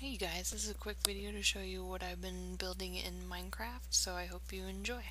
Hey guys, this is a quick video to show you what I've been building in Minecraft, so I hope you enjoy.